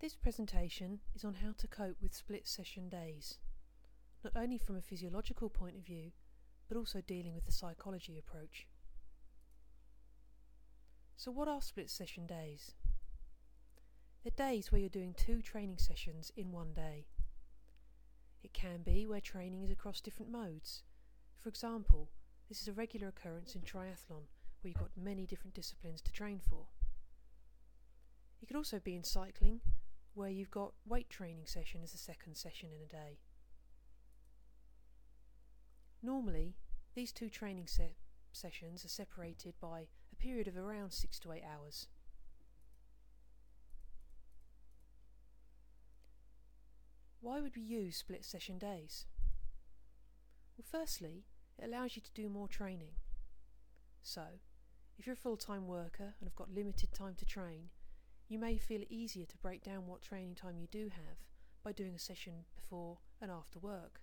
This presentation is on how to cope with split session days, not only from a physiological point of view, but also dealing with the psychology approach. So, what are split session days? They're days where you're doing two training sessions in one day. It can be where training is across different modes. For example, this is a regular occurrence in triathlon where you've got many different disciplines to train for. It could also be in cycling where you've got weight training session as a second session in a day. Normally, these two training se- sessions are separated by a period of around six to eight hours. Why would we use split session days? Well, firstly, it allows you to do more training. So, if you're a full time worker and have got limited time to train, you may feel it easier to break down what training time you do have by doing a session before and after work.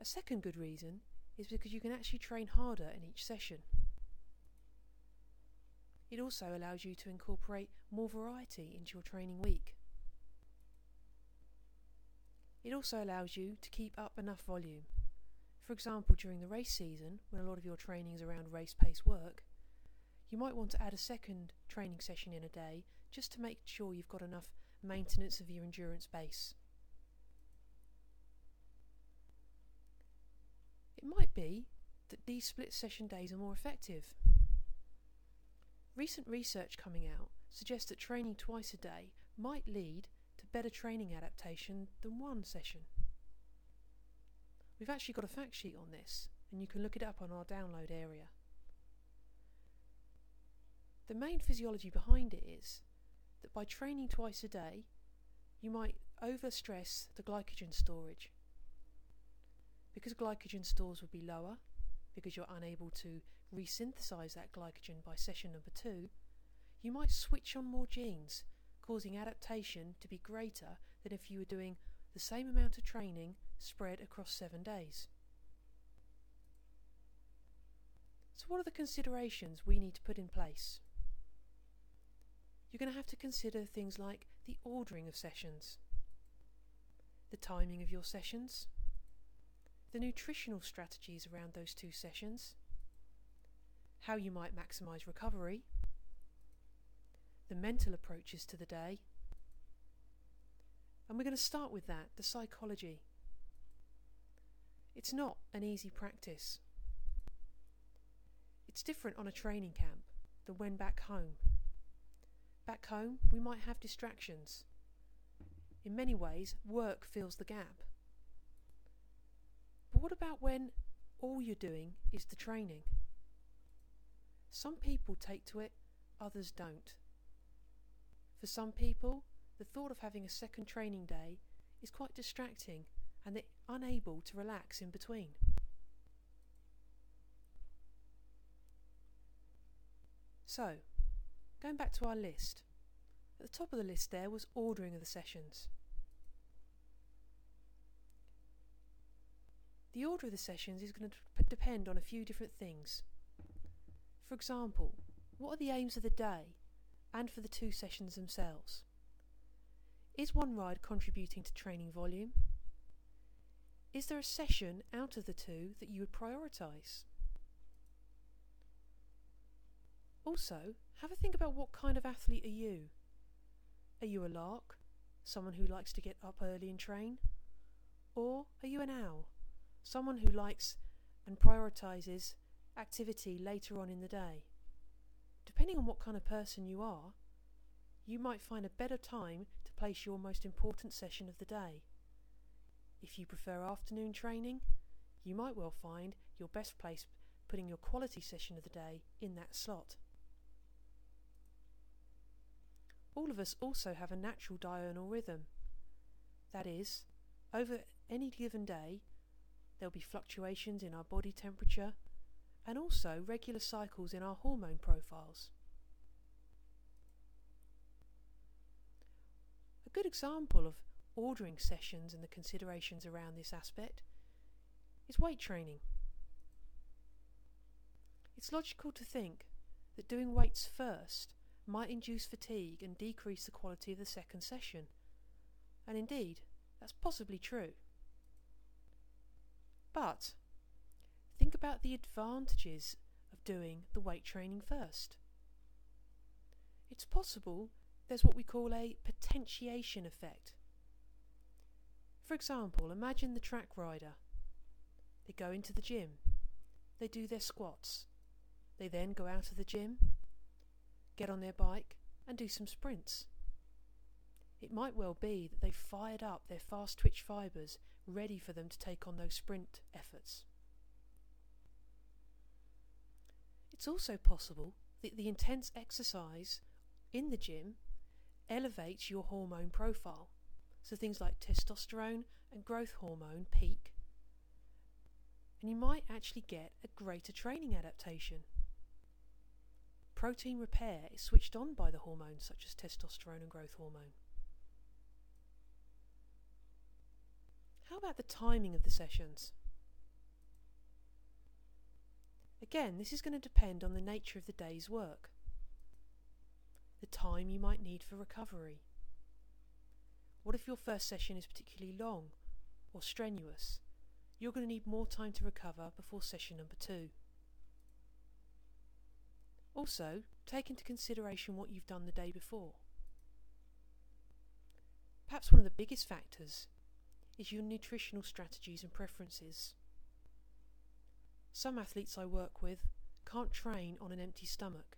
A second good reason is because you can actually train harder in each session. It also allows you to incorporate more variety into your training week. It also allows you to keep up enough volume. For example, during the race season, when a lot of your training is around race pace work, you might want to add a second training session in a day just to make sure you've got enough maintenance of your endurance base. It might be that these split session days are more effective. Recent research coming out suggests that training twice a day might lead to better training adaptation than one session. We've actually got a fact sheet on this, and you can look it up on our download area. The main physiology behind it is that by training twice a day, you might overstress the glycogen storage. Because glycogen stores would be lower, because you're unable to resynthesize that glycogen by session number two, you might switch on more genes causing adaptation to be greater than if you were doing the same amount of training spread across seven days. So, what are the considerations we need to put in place? You're going to have to consider things like the ordering of sessions, the timing of your sessions, the nutritional strategies around those two sessions, how you might maximise recovery the mental approaches to the day. And we're going to start with that the psychology. It's not an easy practice. It's different on a training camp than when back home. Back home, we might have distractions. In many ways, work fills the gap. But what about when all you're doing is the training? Some people take to it, others don't. For some people, the thought of having a second training day is quite distracting and they're unable to relax in between. So, going back to our list, at the top of the list there was ordering of the sessions. The order of the sessions is going to depend on a few different things. For example, what are the aims of the day and for the two sessions themselves. Is one ride contributing to training volume? Is there a session out of the two that you would prioritise? Also, have a think about what kind of athlete are you? Are you a lark, someone who likes to get up early and train? Or are you an owl, someone who likes and prioritises activity later on in the day? Depending on what kind of person you are, you might find a better time to place your most important session of the day. If you prefer afternoon training, you might well find your best place putting your quality session of the day in that slot. All of us also have a natural diurnal rhythm. That is, over any given day, there'll be fluctuations in our body temperature and also regular cycles in our hormone profiles. A good example of ordering sessions and the considerations around this aspect is weight training. It's logical to think that doing weights first might induce fatigue and decrease the quality of the second session. And indeed, that's possibly true. But think about the advantages of doing the weight training first. It's possible there's what we call a potentiation effect. For example, imagine the track rider. They go into the gym, they do their squats, they then go out of the gym, get on their bike, and do some sprints. It might well be that they've fired up their fast twitch fibres ready for them to take on those sprint efforts. It's also possible that the intense exercise in the gym elevates your hormone profile. So things like testosterone and growth hormone peak, and you might actually get a greater training adaptation. Protein repair is switched on by the hormones such as testosterone and growth hormone. How about the timing of the sessions? Again, this is going to depend on the nature of the day's work, the time you might need for recovery. What if your first session is particularly long or strenuous? You're going to need more time to recover before session number two. Also, take into consideration what you've done the day before. Perhaps one of the biggest factors is your nutritional strategies and preferences. Some athletes I work with can't train on an empty stomach.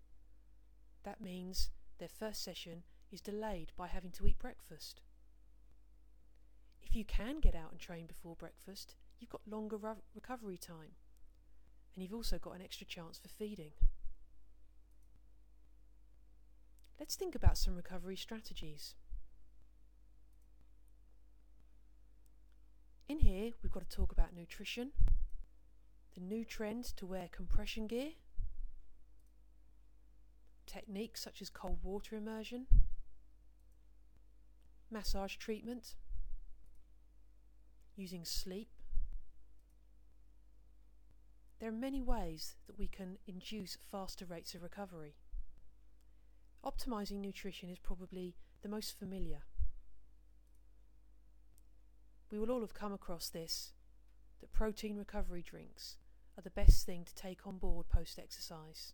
That means their first session is delayed by having to eat breakfast. If you can get out and train before breakfast, you've got longer re- recovery time, and you've also got an extra chance for feeding. Let's think about some recovery strategies. In here, we've got to talk about nutrition, the new trend to wear compression gear, techniques such as cold water immersion, massage treatment, using sleep. There are many ways that we can induce faster rates of recovery. Optimizing nutrition is probably the most familiar. We will all have come across this that protein recovery drinks are the best thing to take on board post exercise.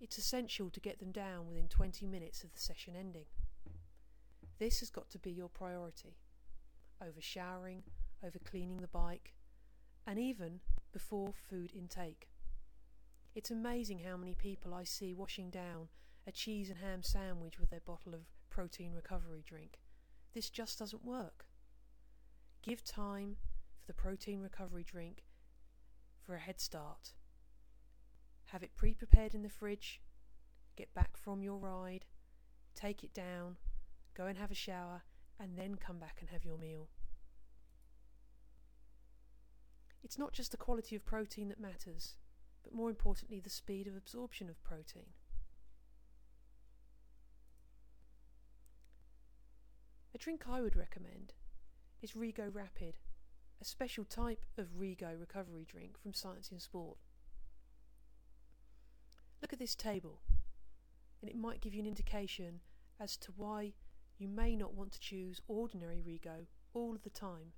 It's essential to get them down within 20 minutes of the session ending. This has got to be your priority over showering, over cleaning the bike, and even before food intake. It's amazing how many people I see washing down a cheese and ham sandwich with their bottle of protein recovery drink. This just doesn't work. Give time for the protein recovery drink for a head start. Have it pre prepared in the fridge, get back from your ride, take it down, go and have a shower, and then come back and have your meal. It's not just the quality of protein that matters, but more importantly, the speed of absorption of protein. Drink I would recommend is Rego Rapid, a special type of Rego recovery drink from Science in Sport. Look at this table, and it might give you an indication as to why you may not want to choose ordinary Rego all the time.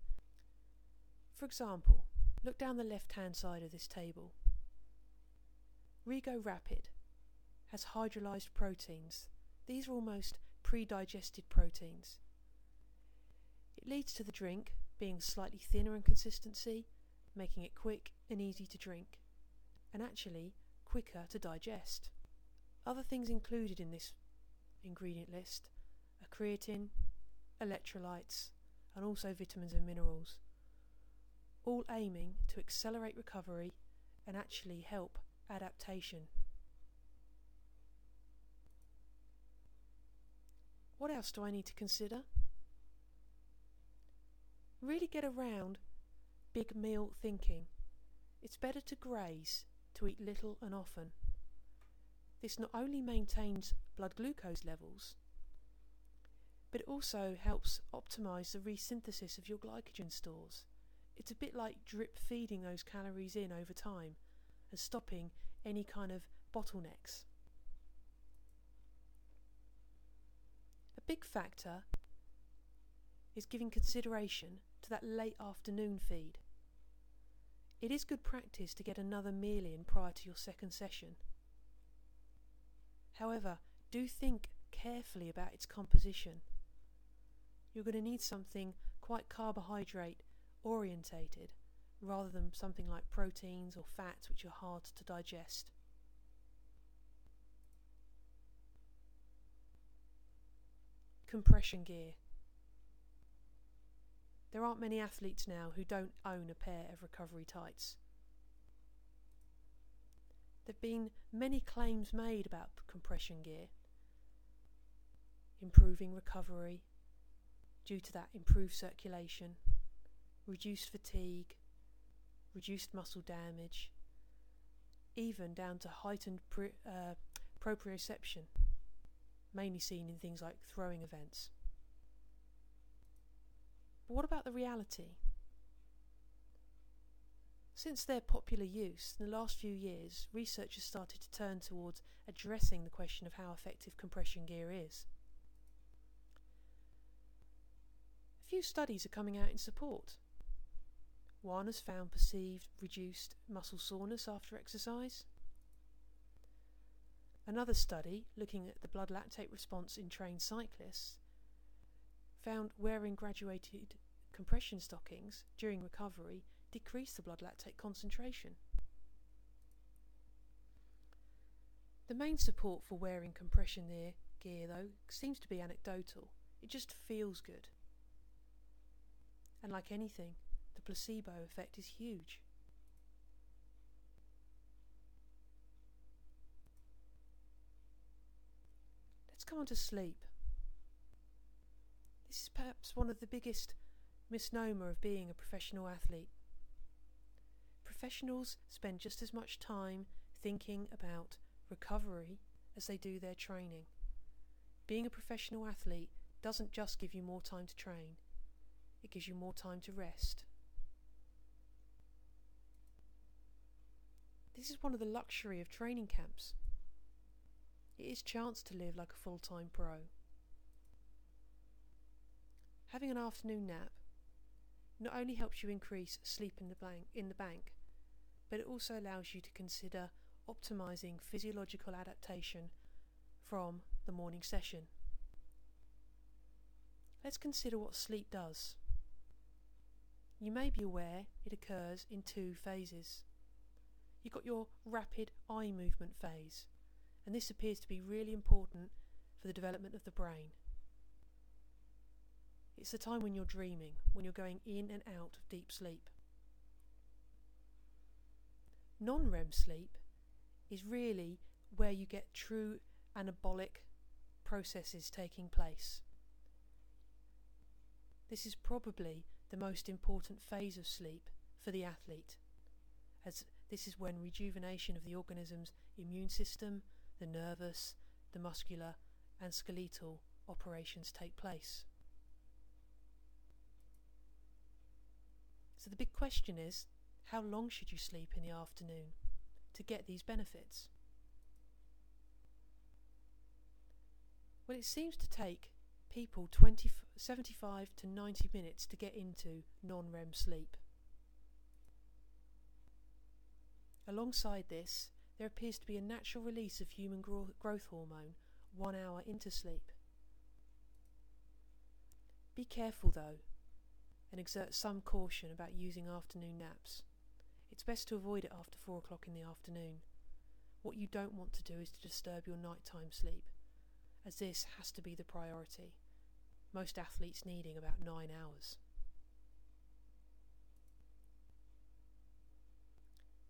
For example, look down the left hand side of this table. Rego Rapid has hydrolyzed proteins. These are almost pre digested proteins. It leads to the drink being slightly thinner in consistency, making it quick and easy to drink, and actually quicker to digest. Other things included in this ingredient list are creatine, electrolytes, and also vitamins and minerals, all aiming to accelerate recovery and actually help adaptation. What else do I need to consider? Really get around big meal thinking. It's better to graze, to eat little and often. This not only maintains blood glucose levels, but it also helps optimize the resynthesis of your glycogen stores. It's a bit like drip feeding those calories in over time and stopping any kind of bottlenecks. A big factor is giving consideration to that late afternoon feed. It is good practice to get another meal in prior to your second session. However, do think carefully about its composition. You're going to need something quite carbohydrate orientated rather than something like proteins or fats which are hard to digest. Compression gear. There aren't many athletes now who don't own a pair of recovery tights. There have been many claims made about compression gear, improving recovery due to that improved circulation, reduced fatigue, reduced muscle damage, even down to heightened pre- uh, proprioception, mainly seen in things like throwing events. But what about the reality? Since their popular use, in the last few years, research has started to turn towards addressing the question of how effective compression gear is. A few studies are coming out in support. One has found perceived reduced muscle soreness after exercise. Another study, looking at the blood lactate response in trained cyclists, found wearing graduated compression stockings during recovery decreased the blood lactate concentration. The main support for wearing compression gear, though, seems to be anecdotal. It just feels good. And like anything, the placebo effect is huge. Let's come on to sleep. This is perhaps one of the biggest misnomer of being a professional athlete. Professionals spend just as much time thinking about recovery as they do their training. Being a professional athlete doesn't just give you more time to train, it gives you more time to rest. This is one of the luxury of training camps. It is chance to live like a full-time pro. Having an afternoon nap not only helps you increase sleep in the bank, in the bank but it also allows you to consider optimizing physiological adaptation from the morning session. Let's consider what sleep does. You may be aware it occurs in two phases. You've got your rapid eye movement phase, and this appears to be really important for the development of the brain. It's the time when you're dreaming, when you're going in and out of deep sleep. Non REM sleep is really where you get true anabolic processes taking place. This is probably the most important phase of sleep for the athlete, as this is when rejuvenation of the organism's immune system, the nervous, the muscular, and skeletal operations take place. So the big question is how long should you sleep in the afternoon to get these benefits? Well, it seems to take people 20, 75 to 90 minutes to get into non REM sleep. Alongside this, there appears to be a natural release of human growth hormone one hour into sleep. Be careful though, and exert some caution about using afternoon naps. It's best to avoid it after four o'clock in the afternoon. What you don't want to do is to disturb your nighttime sleep, as this has to be the priority, most athletes needing about nine hours.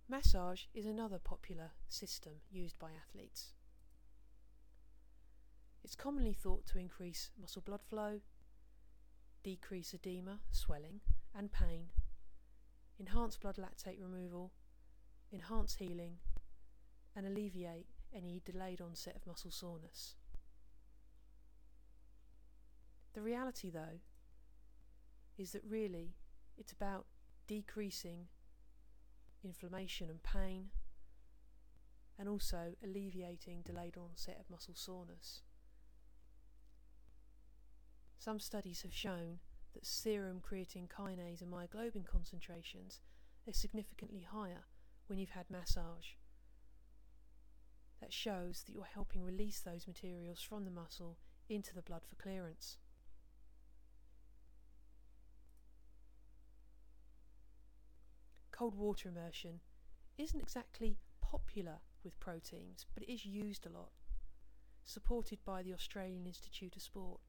Massage is another popular system used by athletes. It's commonly thought to increase muscle blood flow, decrease edema, swelling, and pain, enhance blood lactate removal, enhance healing, and alleviate any delayed onset of muscle soreness. The reality, though, is that really it's about decreasing inflammation and pain, and also alleviating delayed onset of muscle soreness. Some studies have shown that serum creatine kinase and myoglobin concentrations are significantly higher when you've had massage. That shows that you're helping release those materials from the muscle into the blood for clearance. Cold water immersion isn't exactly popular with pro teams, but it is used a lot, supported by the Australian Institute of Sport.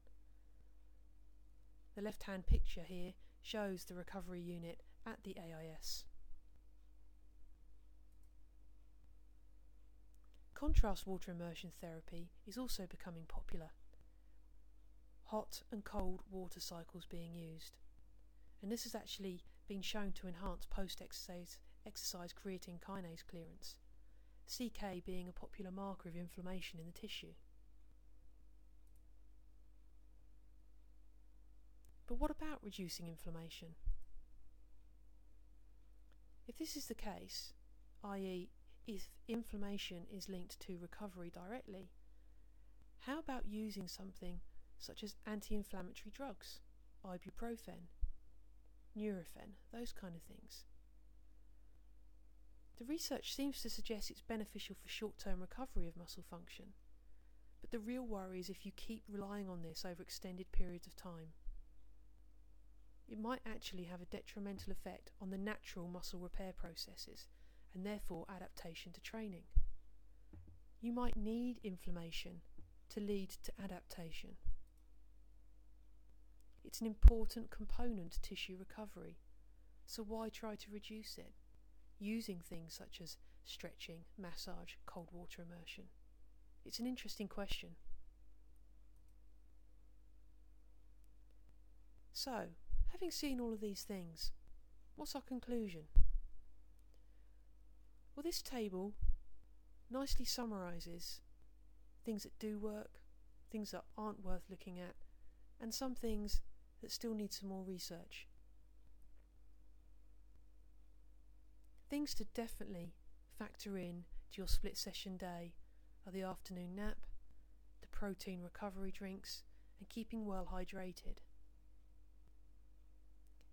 The left hand picture here shows the recovery unit at the AIS. Contrast water immersion therapy is also becoming popular. Hot and cold water cycles being used. And this has actually been shown to enhance post exercise exercise creatine kinase clearance, CK being a popular marker of inflammation in the tissue. What about reducing inflammation? If this is the case, i.e., if inflammation is linked to recovery directly, how about using something such as anti inflammatory drugs, ibuprofen, Nurofen, those kind of things? The research seems to suggest it's beneficial for short term recovery of muscle function, but the real worry is if you keep relying on this over extended periods of time. It might actually have a detrimental effect on the natural muscle repair processes and therefore adaptation to training. You might need inflammation to lead to adaptation. It's an important component to tissue recovery, so why try to reduce it using things such as stretching, massage, cold water immersion? It's an interesting question. So, having seen all of these things, what's our conclusion? Well, this table nicely summarises things that do work, things that aren't worth looking at, and some things that still need some more research. Things to definitely factor in to your split session day are the afternoon nap, the protein recovery drinks, and keeping well hydrated.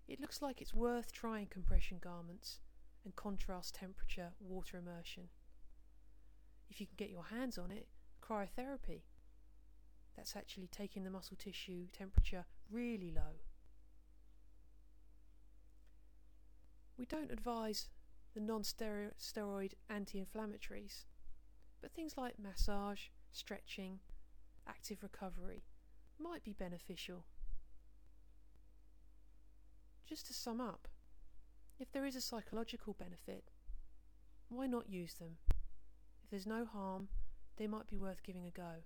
It looks like it's worth trying compression garments and contrast temperature water immersion. If you can get your hands on it, cryotherapy. That's actually taking the muscle tissue temperature really low. We don't advise the non steroid anti inflammatories, but things like massage, stretching, active recovery might be beneficial. Just to sum up, if there is a psychological benefit, why not use them? If there's no harm, they might be worth giving a go.